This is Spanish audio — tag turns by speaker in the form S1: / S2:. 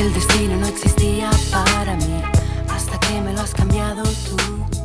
S1: El destino no existía para mí hasta que me lo has cambiado tú.